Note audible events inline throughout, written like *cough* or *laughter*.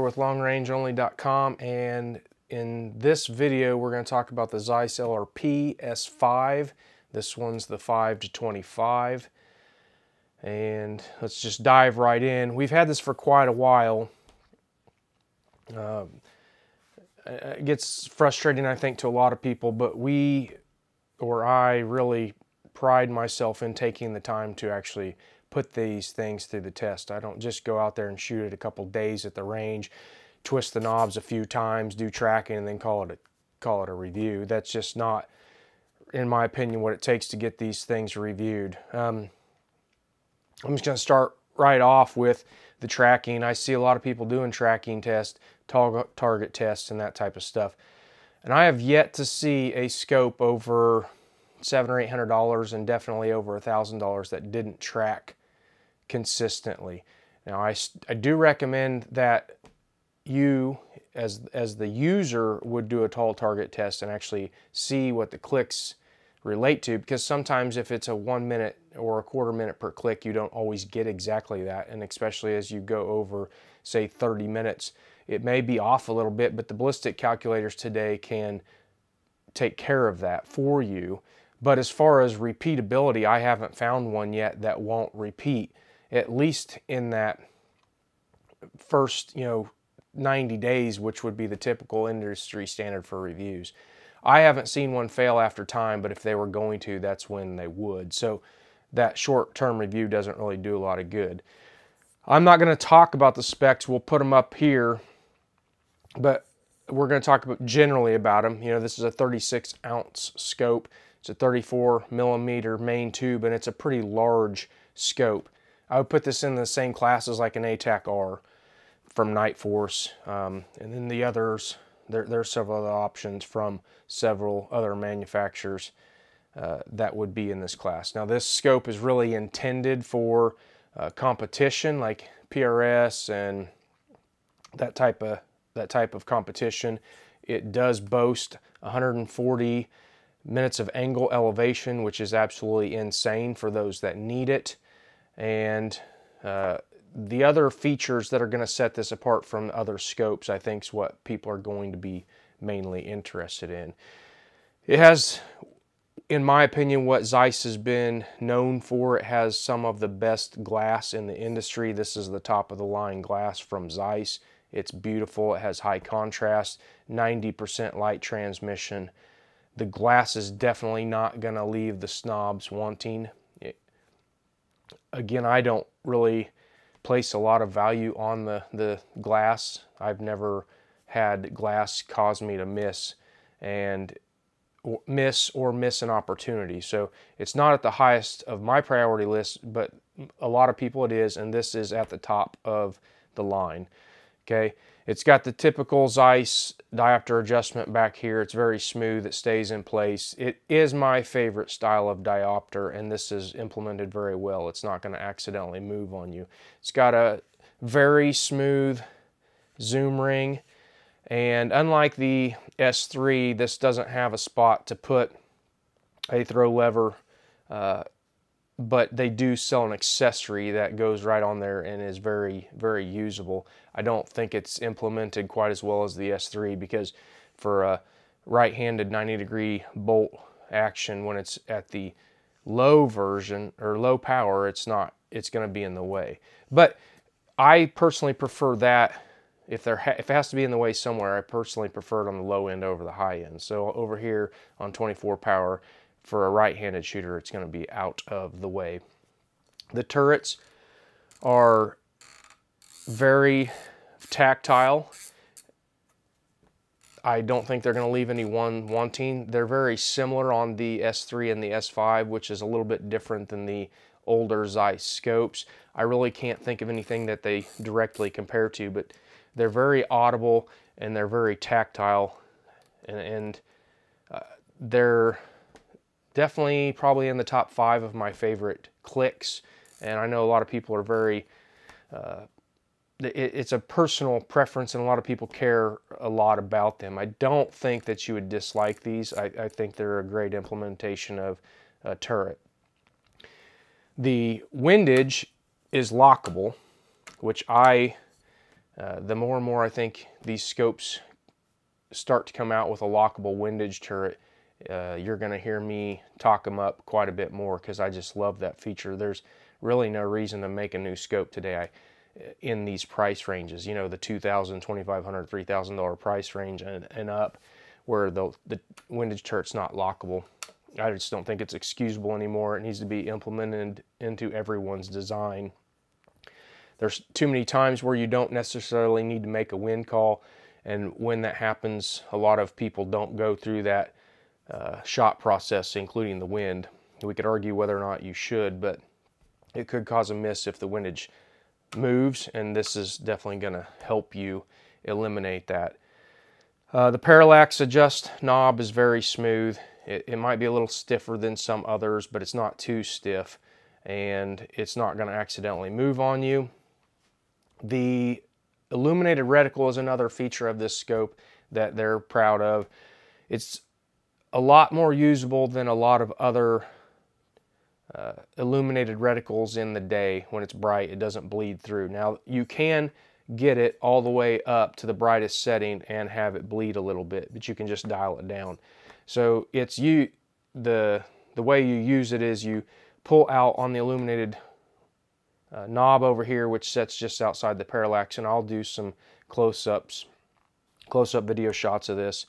with longrangeonly.com and in this video we're going to talk about the Zeiss LRP S5. This one's the 5 to 25 and let's just dive right in. We've had this for quite a while. Uh, it gets frustrating I think to a lot of people but we or I really pride myself in taking the time to actually put these things through the test. I don't just go out there and shoot it a couple days at the range, twist the knobs a few times, do tracking, and then call it a, call it a review. That's just not, in my opinion, what it takes to get these things reviewed. Um, I'm just going to start right off with the tracking. I see a lot of people doing tracking tests, target tests, and that type of stuff. And I have yet to see a scope over seven or eight hundred dollars and definitely over a thousand dollars that didn't track consistently. Now, I, I do recommend that you, as, as the user, would do a tall target test and actually see what the clicks relate to because sometimes if it's a one minute or a quarter minute per click, you don't always get exactly that. And especially as you go over, say, 30 minutes, it may be off a little bit, but the ballistic calculators today can take care of that for you. But as far as repeatability, I haven't found one yet that won't repeat at least in that first, you know, 90 days, which would be the typical industry standard for reviews. I haven't seen one fail after time, but if they were going to, that's when they would. So that short-term review doesn't really do a lot of good. I'm not going to talk about the specs. We'll put them up here, but we're going to talk about generally about them. You know, this is a 36 ounce scope. It's a 34 millimeter main tube, and it's a pretty large scope. I would put this in the same class as like an ATAC R from Nightforce. Um, and then the others, there, there are several other options from several other manufacturers uh, that would be in this class. Now this scope is really intended for uh, competition like PRS and that type of that type of competition. It does boast 140 minutes of angle elevation, which is absolutely insane for those that need it. And uh, the other features that are going to set this apart from other scopes, I think, is what people are going to be mainly interested in. It has, in my opinion, what Zeiss has been known for. It has some of the best glass in the industry. This is the top of the line glass from Zeiss. It's beautiful. It has high contrast, 90% light transmission. The glass is definitely not going to leave the snobs wanting again, I don't really place a lot of value on the, the glass. I've never had glass cause me to miss and or miss or miss an opportunity. So it's not at the highest of my priority list, but a lot of people it is, and this is at the top of the line. Okay, it's got the typical Zeiss diopter adjustment back here. It's very smooth, it stays in place. It is my favorite style of diopter and this is implemented very well. It's not gonna accidentally move on you. It's got a very smooth zoom ring and unlike the S3, this doesn't have a spot to put a throw lever uh, but they do sell an accessory that goes right on there and is very, very usable. I don't think it's implemented quite as well as the S3 because for a right-handed 90 degree bolt action when it's at the low version or low power, it's not, it's going to be in the way. But I personally prefer that if there if it has to be in the way somewhere, I personally prefer it on the low end over the high end. So over here on 24 power, for a right-handed shooter, it's going to be out of the way. The turrets are very tactile. I don't think they're going to leave anyone wanting. They're very similar on the S3 and the S5, which is a little bit different than the older Zeiss scopes. I really can't think of anything that they directly compare to, but they're very audible and they're very tactile and, and uh, they're definitely probably in the top five of my favorite clicks. And I know a lot of people are very, uh, it, it's a personal preference and a lot of people care a lot about them. I don't think that you would dislike these. I, I think they're a great implementation of a turret. The windage is lockable, which I Uh, the more and more I think these scopes start to come out with a lockable windage turret, uh, you're going to hear me talk them up quite a bit more because I just love that feature. There's really no reason to make a new scope today I, in these price ranges, you know, the $2,000, $2,500, $3,000 price range and, and up where the, the windage turret's not lockable. I just don't think it's excusable anymore. It needs to be implemented into everyone's design. There's too many times where you don't necessarily need to make a wind call. And when that happens, a lot of people don't go through that uh, shot process, including the wind. We could argue whether or not you should, but it could cause a miss if the windage moves, and this is definitely going to help you eliminate that. Uh, the parallax adjust knob is very smooth. It, it might be a little stiffer than some others, but it's not too stiff, and it's not going to accidentally move on you. The illuminated reticle is another feature of this scope that they're proud of. It's a lot more usable than a lot of other uh, illuminated reticles in the day when it's bright. It doesn't bleed through. Now you can get it all the way up to the brightest setting and have it bleed a little bit, but you can just dial it down. So it's you the the way you use it is you pull out on the illuminated uh, knob over here, which sets just outside the parallax, and I'll do some close-ups, close-up video shots of this.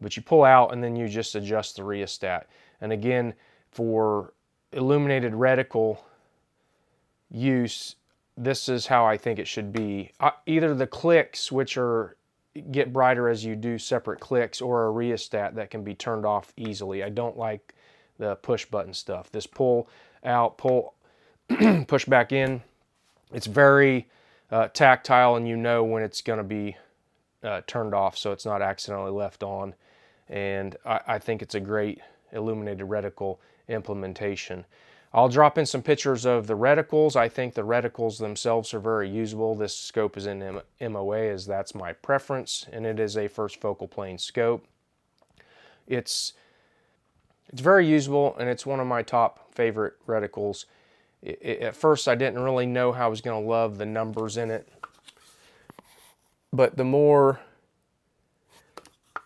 But you pull out and then you just adjust the rheostat. And again, for illuminated reticle use, this is how I think it should be. Uh, either the clicks, which are get brighter as you do separate clicks, or a rheostat that can be turned off easily. I don't like the push button stuff. This pull out, pull *clears throat* push back in. It's very uh, tactile and you know when it's going to be uh, turned off so it's not accidentally left on. And I, I think it's a great illuminated reticle implementation. I'll drop in some pictures of the reticles. I think the reticles themselves are very usable. This scope is in MOA as that's my preference and it is a first focal plane scope. It's, it's very usable and it's one of my top favorite reticles it, at first I didn't really know how I was going to love the numbers in it. But the more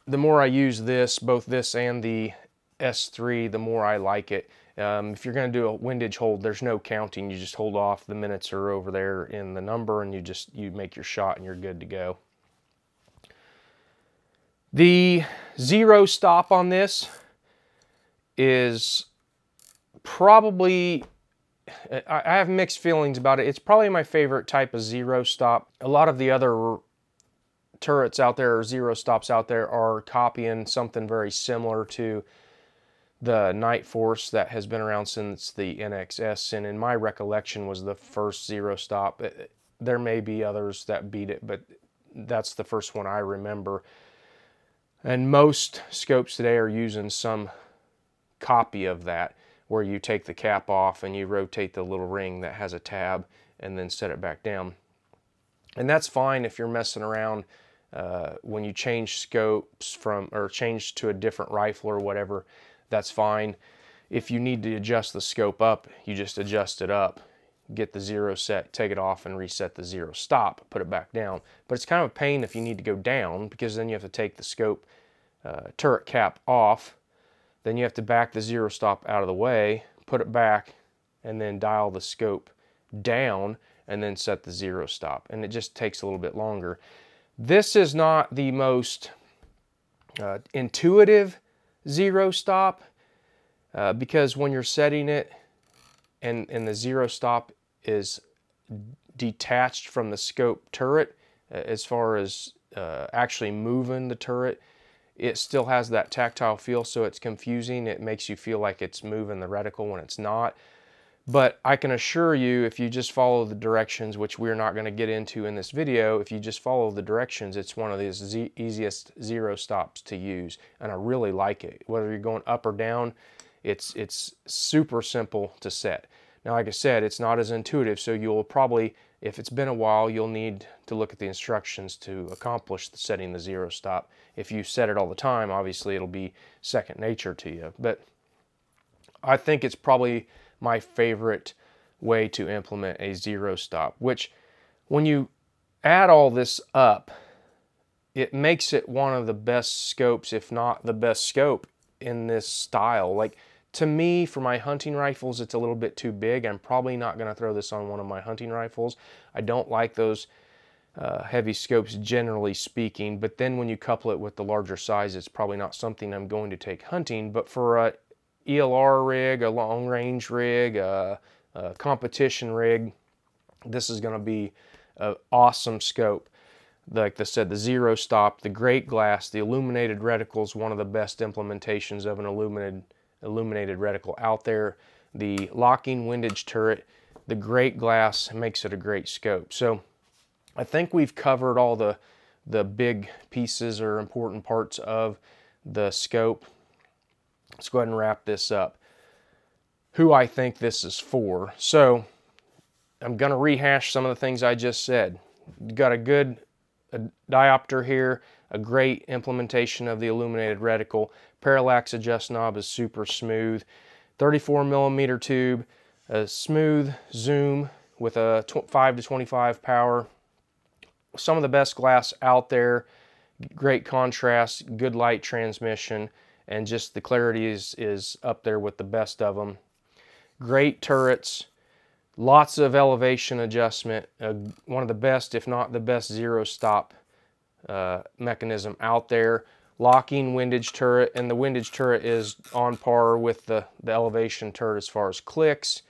the more I use this, both this and the S3, the more I like it. Um, if you're going to do a windage hold, there's no counting. You just hold off. The minutes are over there in the number, and you just you make your shot, and you're good to go. The zero stop on this is probably I have mixed feelings about it. It's probably my favorite type of zero stop. A lot of the other turrets out there or zero stops out there are copying something very similar to the Nightforce that has been around since the NXS and in my recollection was the first zero stop. Eh, eh, there may be others that beat it, but that's the first one I remember. And most scopes today are using some copy of that where you take the cap off and you rotate the little ring that has a tab and then set it back down. And that's fine if you're messing around uh, when you change scopes from or change to a different rifle or whatever, that's fine. If you need to adjust the scope up, you just adjust it up, get the zero set, take it off and reset the zero stop, put it back down. But it's kind of a pain if you need to go down because then you have to take the scope uh, turret cap off then you have to back the zero stop out of the way, put it back, and then dial the scope down and then set the zero stop. And it just takes a little bit longer. This is not the most uh, intuitive zero stop uh, because when you're setting it and, and the zero stop is detached from the scope turret uh, as far as uh, actually moving the turret, it still has that tactile feel, so it's confusing. It makes you feel like it's moving the reticle when it's not. But I can assure you, if you just follow the directions, which we're not going to get into in this video, if you just follow the directions, it's one of the easiest zero stops to use. And I really like it. Whether you're going up or down, it's, it's super simple to set. Now, like I said, it's not as intuitive, so you'll probably, if it's been a while, you'll need to look at the instructions to accomplish the setting the zero stop. If you set it all the time, obviously it'll be second nature to you. But I think it's probably my favorite way to implement a zero stop, which when you add all this up, it makes it one of the best scopes, if not the best scope in this style. Like to me, for my hunting rifles, it's a little bit too big. I'm probably not going to throw this on one of my hunting rifles. I don't like those uh, heavy scopes generally speaking, but then when you couple it with the larger size, it's probably not something I'm going to take hunting. But for a ELR rig, a long range rig, a, a competition rig, this is going to be an awesome scope. Like I said, the zero stop, the great glass, the illuminated reticle is one of the best implementations of an illuminated, illuminated reticle out there. The locking windage turret, the great glass makes it a great scope. So I think we've covered all the, the big pieces or important parts of the scope. Let's go ahead and wrap this up. Who I think this is for. So I'm going to rehash some of the things I just said. You've got a good a diopter here, a great implementation of the illuminated reticle. Parallax adjust knob is super smooth. 34 millimeter tube, a smooth zoom with a 5 to 25 power. Some of the best glass out there, great contrast, good light transmission, and just the clarity is, is up there with the best of them. Great turrets, Lots of elevation adjustment, uh, one of the best, if not the best zero stop uh, mechanism out there. Locking windage turret, and the windage turret is on par with the, the elevation turret as far as clicks.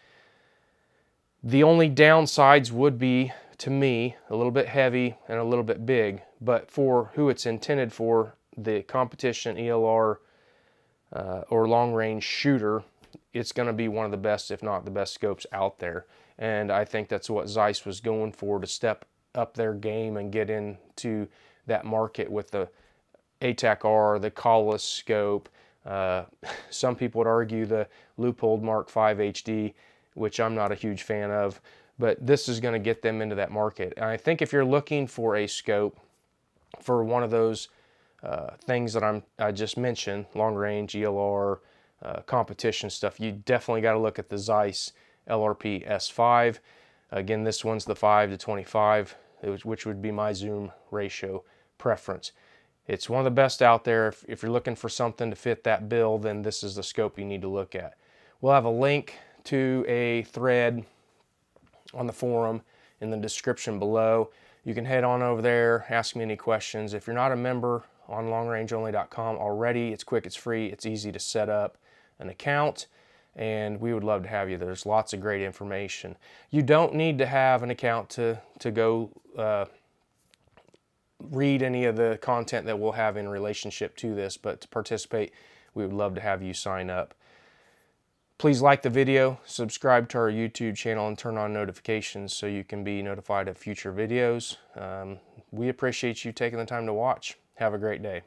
The only downsides would be, to me, a little bit heavy and a little bit big, but for who it's intended for, the competition ELR uh, or long range shooter, it's going to be one of the best, if not the best scopes out there. And I think that's what Zeiss was going for to step up their game and get into that market with the ATAC R, the Kahles scope. Uh, *laughs* some people would argue the Leupold Mark V HD, which I'm not a huge fan of, but this is going to get them into that market. And I think if you're looking for a scope for one of those uh, things that I'm I just mentioned, long range, ELR, uh, competition stuff, you definitely got to look at the Zeiss LRP S5. Again, this one's the 5 to 25, which would be my zoom ratio preference. It's one of the best out there. If, if, you're looking for something to fit that bill, then this is the scope you need to look at. We'll have a link to a thread on the forum in the description below. You can head on over there, ask me any questions. If you're not a member on longrangeonly.com already, it's quick, it's free, it's easy to set up an account and we would love to have you. There's lots of great information. You don't need to have an account to, to go uh, read any of the content that we'll have in relationship to this, but to participate, we would love to have you sign up. Please like the video, subscribe to our YouTube channel, and turn on notifications so you can be notified of future videos. Um, we appreciate you taking the time to watch. Have a great day.